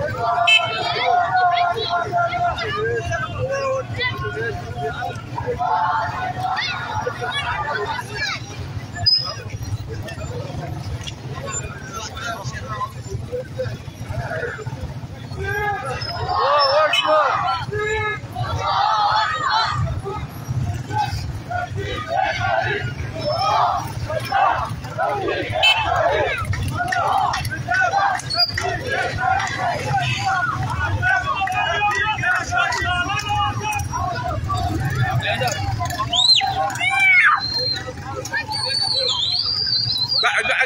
Thank you. I,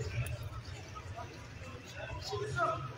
Thank you.